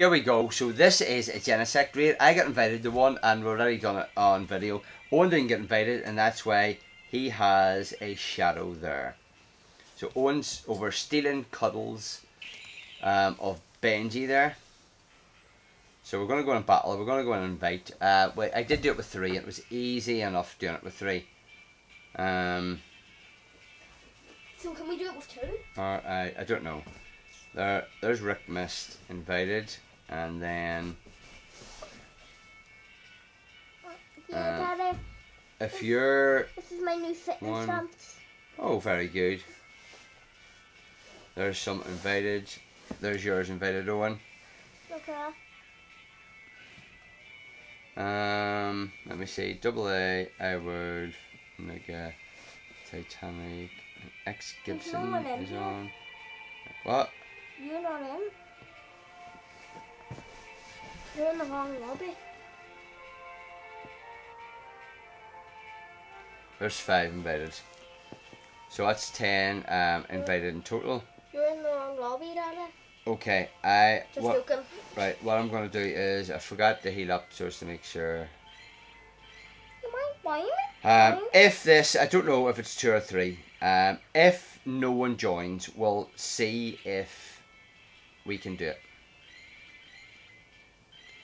Here we go. So this is a Genesect raid. I got invited to one and we've already done it on video. Owen didn't get invited and that's why he has a shadow there. So Owen's over stealing cuddles um, of Benji there. So we're going to go in battle. We're going to go and invite. Uh, wait, I did do it with three. It was easy enough doing it with three. Um, So can we do it with two? or I, I don't know. There, there's Rick Mist invited, and then Uh, if you're This is my new fitness one. stance. oh very good. There's some invited. There's yours invited, Owen. Okay. Um, let me see. Double A, Edward, Nigga, Titanic, X Gibson is on. What? You're not in. You're in the wrong lobby. There's five invited. So that's ten um, invited in total. You're in the wrong lobby, Daddy. Okay, I Just what looking. right. What I'm gonna do is I forgot to heal up so as to make sure. You mind buying? Um, if this, I don't know if it's two or three. Um, if no one joins, we'll see if we can do it.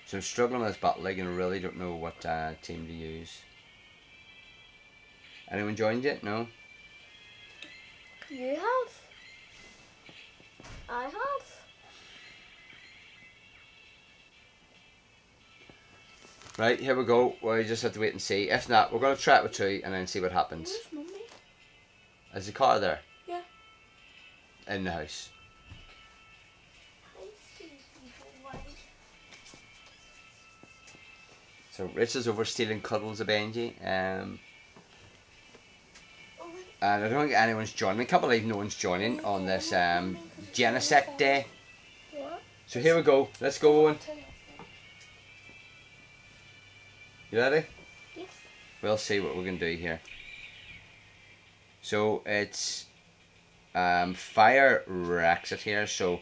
So I'm struggling with this battle league and I really don't know what uh, team to use. Anyone joined yet? No. You have. I have. Right, here we go. We just have to wait and see. If not, we're going to try it with two and then see what happens. Is the car there? Yeah. In the house. So Rich is over stealing cuddles of Benji. Um, and I don't think anyone's joining. I can't believe no one's joining on this um, Genesect Day. So here we go. Let's go, Owen. You ready? Yes. We'll see what we can do here. So it's um, fire wrecks it here. So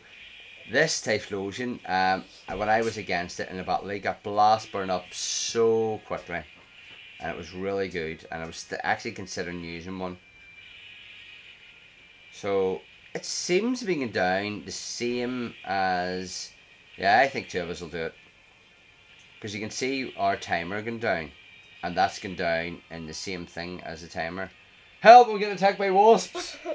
this Typhlosion, um, when I was against it in the battle league, got blast burned up so quickly, and it was really good. And I was actually considering using one. So it seems to be going down the same as yeah. I think two of us will do it because you can see our timer going down and that's going down in the same thing as the timer. Help! I'm getting attacked by wasps.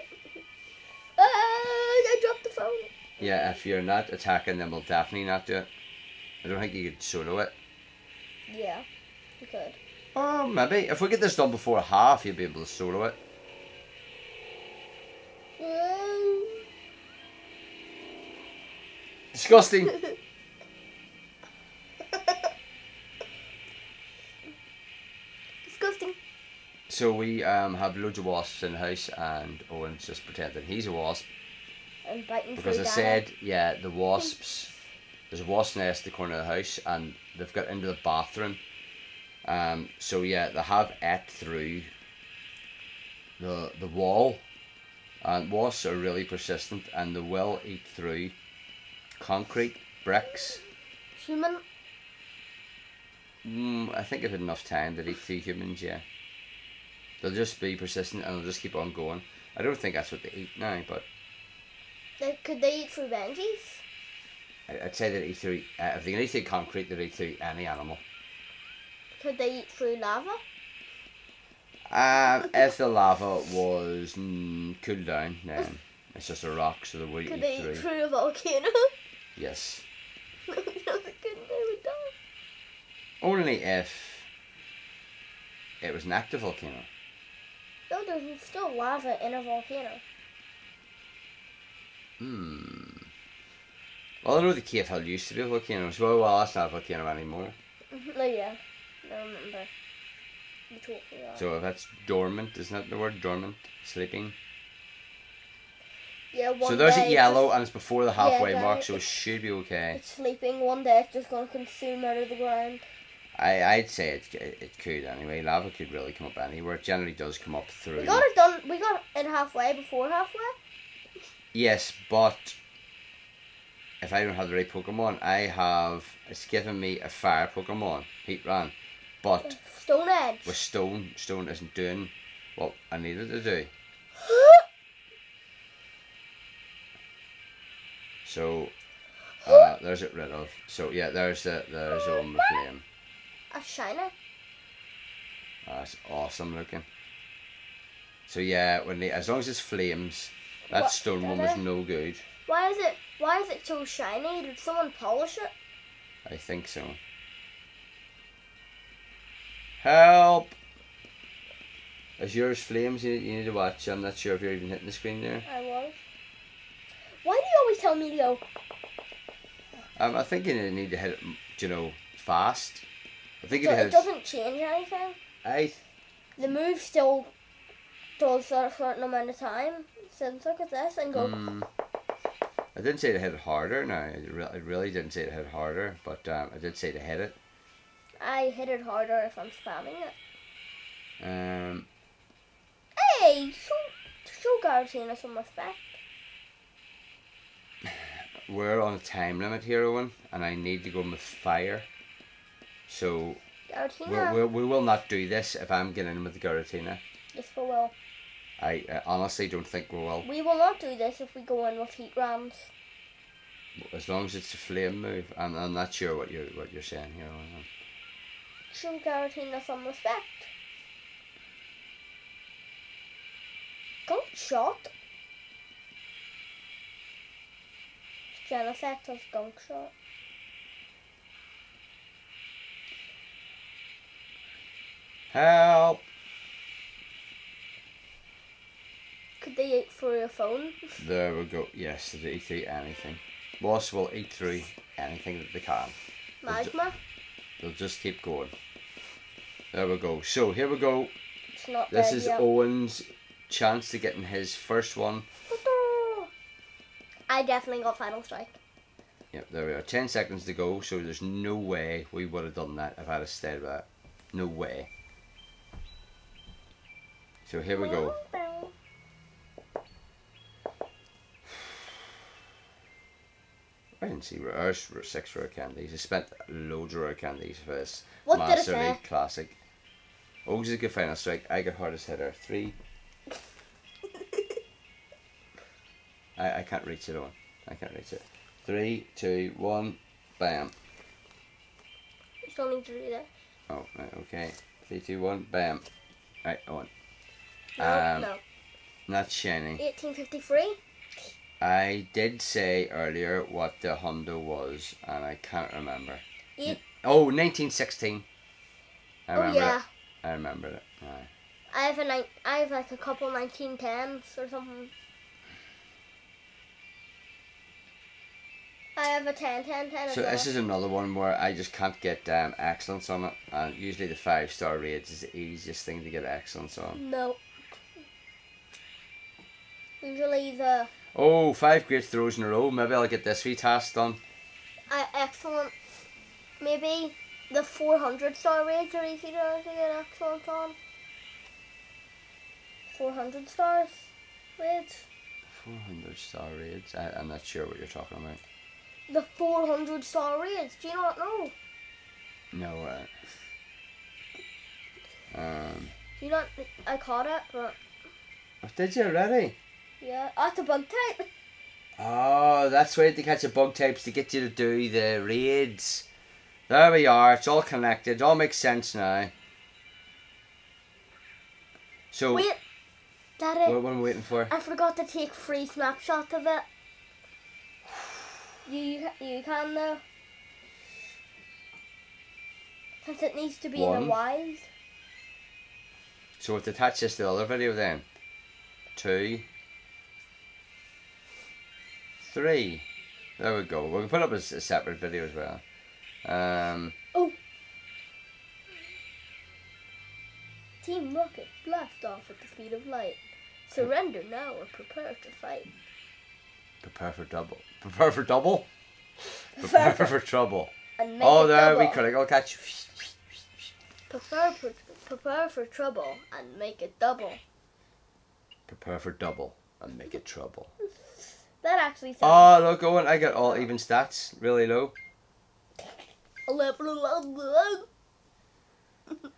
yeah, if you're not attacking, then we'll definitely not do it. I don't think you could solo it. Yeah, you could. Oh, maybe if we get this done before half, you'll be able to solo it. Um, Disgusting. Disgusting. so we um have loads of wasps in the house, and Owen's just pretending he's a wasp And biting because I said yeah the wasps. There's a wasp nest at the corner of the house, and they've got into the bathroom. Um, so yeah, they have ate through the the wall. And wasps are really persistent, and they will eat through concrete, bricks. Human. Mm, I think if had enough time to eat through humans, yeah. They'll just be persistent and they'll just keep on going. I don't think that's what they eat now, but Like, could they eat through? I- I'd say they eat through. Uh, if they can eat through concrete, they eat through any animal. Could they eat through lava? Um, if the lava was mm, cooled down, then it's just a rock, so they would Could eat they through. eat through a volcano? Yes, no, they couldn't. They would die. only if it was an active volcano. No, there's still lava in a volcano. Hmm. Well, I know the Cave Hill used to be a volcano, so well, that's not a volcano anymore. no, yeah. I remember. You told me that. So if that's dormant, isn't that the word dormant? Sleeping. yeah, one so there's day a yellow, It's, and it's before the halfway Yeah, mark, so it should be okay. it's sleeping. One day it's just going to consume out of the ground. I I'd say it it, it could anyway. Lava could really come up anywhere. It generally does come up through. We got it done. We got it halfway before halfway. Yes, but if I don't have the right Pokemon, I have it's given me a fire Pokemon, Heatran, but Stone Edge. with Stone, Stone isn't doing what I needed to do. So uh, there's it rid of. So yeah, there's the there's the one with flame. A shiner. That's awesome looking. So yeah, when they, as long as it's flames, that What, stone one was no good. Why is it? Why is it so shiny? Did someone polish it? I think so. Help! Is yours flames? You, you need to watch. I'm not sure if you're even hitting the screen there. I was. Why do you always tell me to go? Um, I think you need to hit it, you know, fast. I think So you it doesn't change anything. I The move still does a certain amount of time. So look at this and go. Mm, I didn't say to hit it harder. No, I, re- I really didn't say to hit it harder, but um, I did say to hit it. I hit it harder if I'm spamming it. Um, Hey, show show Giratina some respect. we're on a time limit here, Owen, and I need to go with fire. So Giratina. we we we will not do this if I'm getting in with the Giratina. Yes, we will. I uh, honestly don't think we will. We will not do this if we go in with Heatrans. As long as it's a flame move, I'm, I'm not sure what you're what you're saying here. Owen. Show Giratina some respect. Gunk shot. Genesect has gunk shot. Help! Could they eat through your phone? There we go. Yes, they eat anything. Boss will eat through anything that they can. Magma? They'll just keep going. There we go. So here we go. It's not This is yet. Owen's chance to get in his first one. I definitely got final strike. Yep, there we are. Ten seconds to go, so there's no way we would have done that if I'd have stayed with that. No way. So here we go. I didn't see rare, six rare candies. I spent loads of rare candies for this What Master? League Classic. Is a good final strike. I got hardest hitter. Three. I, I can't reach it on. I can't reach it. Three, two, one, bam. You still need to this. Oh, right, okay. Three, two, one, bam. Right, on. No, Um, no. Not shiny. 1853? I did say earlier what the Honda was, and I can't remember. Eight. Oh, 1916. I Oh remember yeah. it. I remember it. Aye. I have a nine. I have like a couple 1910s or something. I have a 10, 10, 10 So well. this is another one where I just can't get um, excellence on it, and usually the five star raids is the easiest thing to get excellence on. No. Usually the Oh, five great throws in a row. Maybe I'll get this wee task done. uh, excellent, maybe the 400 star raids are easy to, get excellent on. 400 stars raids. 400 star raids. I, I'm not sure what you're talking about. The 400 star raids. Do you not know? No, uh, um, Do you not? I caught it, but oh, did you already? Yeah, oh, it's a bug type. Oh, that's why they catch the bug types to get you to do the raids. There we are. It's all connected. It all makes sense now. So, Wait, Daddy. what, what am I waiting for? I forgot to take free snapshot of it. You you can though. Because it needs to be in One. a wild. So, we've to attach this to the other video then. Two. Three. There we go. We can put up a separate video as well. Um, Team Rocket blast off at the speed of light. Surrender now or prepare to fight. prepare for double. Prepare for double? Prepare for, trouble. Oh, there we double. critical catch. Prepare for prepare for trouble and make it double. Prepare for double and make it trouble. That actually sounds Oh, look, Owen, I got all even stats, really low.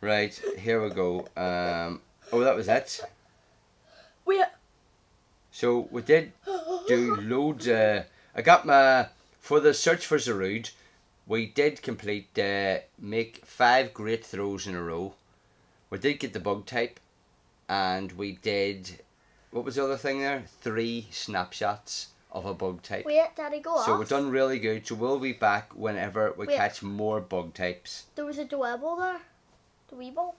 Right, here we go. Um, oh, that was it. We So we did do loads. Uh, I got my for the search for Zarude. We did complete uh, make five great throws in a row. We did get the bug type, and we did. What was the other thing there? Three snapshots of a bug type. wait, Daddy, go So off. we've done really good. So we'll be back whenever we Wait. catch more bug types. There was a Dwebble there. Dwebble.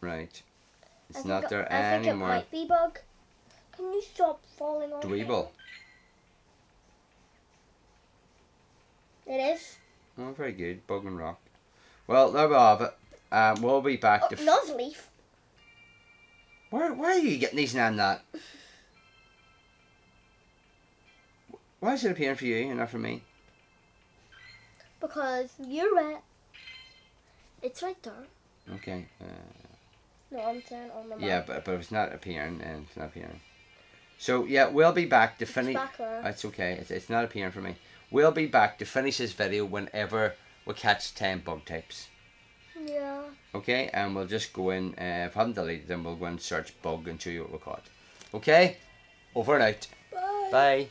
Right. It's not it- there I think it anymore. might be bug. Can you stop falling on Dwebble. It is. Oh, very good. Bug and rock. Well, there we have it. Um, we'll be back Oh, to. F- Nuzleaf. Where, where are you getting these and that? Why is it appearing for you and not for me? Because you're right. It's right there. Okay. Uh, No, I'm saying on the map. yeah, but, but if it's not appearing, and it's not appearing. So, yeah, we'll be back to It's finish. It's okay. It's, it's not appearing for me. We'll be back to finish this video whenever we catch 10 bug types. Yeah. Okay, and we'll just go in. Uh, if I haven't deleted them, we'll go and search bug and show you what we caught. Okay, over and out. Bye. Bye.